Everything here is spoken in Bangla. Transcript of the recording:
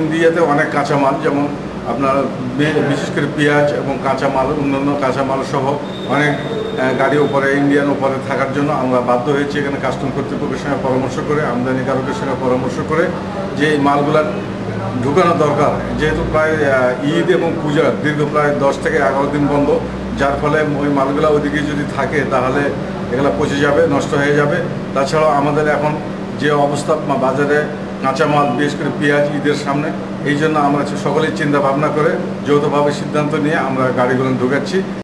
ইন্ডিয়াতে অনেক কাঁচামাল যেমন আপনার বিশেষ করে পেঁয়াজ এবং কাঁচামাল অন্যান্য কাঁচামাল সহ অনেক গাড়ি ওপরে ইন্ডিয়ান ওপরে থাকার জন্য আমরা বাধ্য হয়েছি এখানে কাস্টম কর্তৃপক্ষের সঙ্গে পরামর্শ করে আমদানিকারকের সঙ্গে পরামর্শ করে যে এই মালগুলা ঢুকানো দরকার। যেহেতু প্রায় ঈদ এবং পূজার দীর্ঘ প্রায় দশ থেকে এগারো দিন বন্ধ, যার ফলে ওই মালগুলা ওইদিকে যদি থাকে তাহলে এগুলো পচে যাবে, নষ্ট হয়ে যাবে। তাছাড়াও আমাদের এখন যে অবস্থা বাজারে কাঁচামাল বিশেষ করে পেঁয়াজ ঈদের সামনে, এই জন্য আমরা সকলেই চিন্তা ভাবনা করে যৌথভাবে সিদ্ধান্ত নিয়ে আমরা গাড়িগুলো ঢুকাচ্ছি।